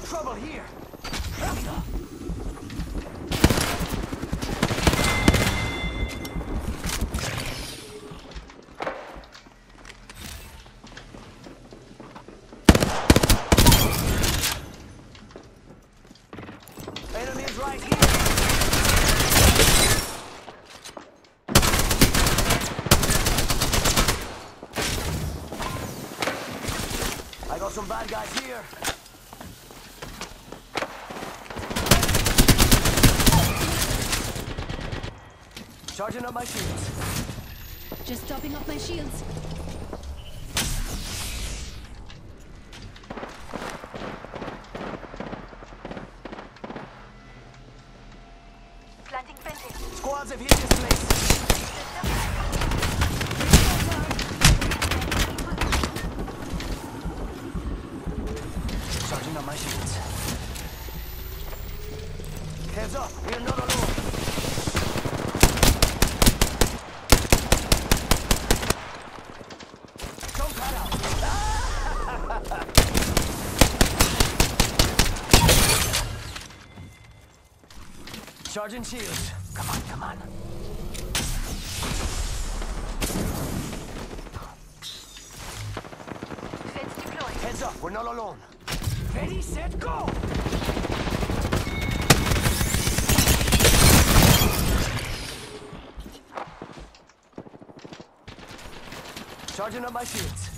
Got trouble here. Here. I got some bad guys here. Charging up my shields. Just topping off my shields. Planting fences. Squads have hit this place. Charging up my shields. Heads up, we're not alone. Don't cut out. Charging shields. Come on, come on. Heads up, we're not alone. Ready, set, go! Charging up my shields.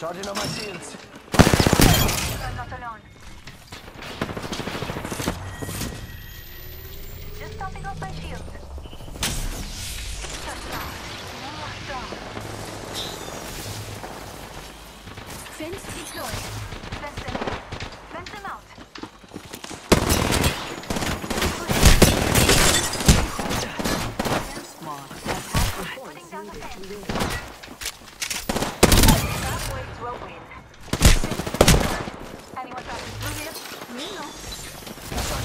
Charging up my shields. I'm not alone. Just topping off my shield. Touchdown. More down. Fence deployed.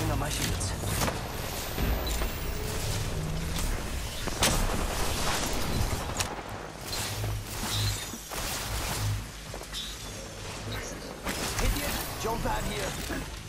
Charging up my shields. Idiot, jump pad here.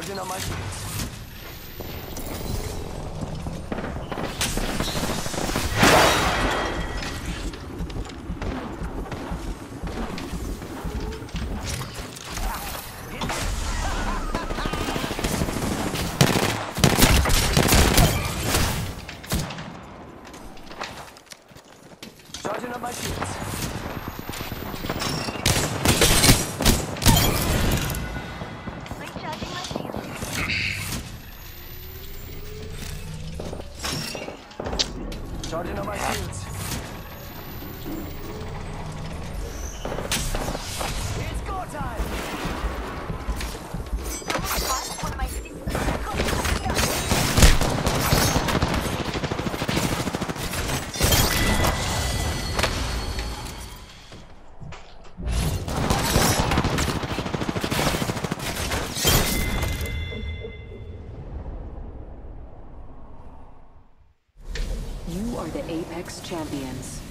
Charging up Charging up my shields. Apex champions.